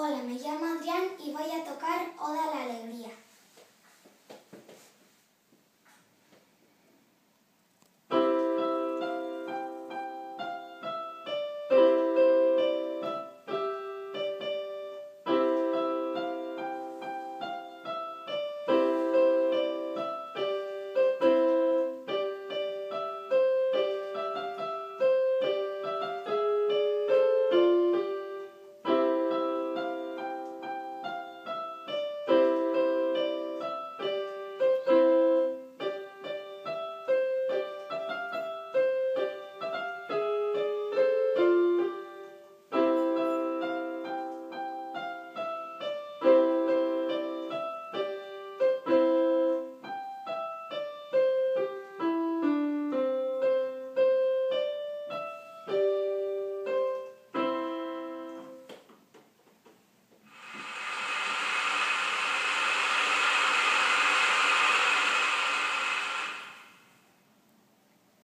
Hola, me llamo Adrián y voy a tocar Oda la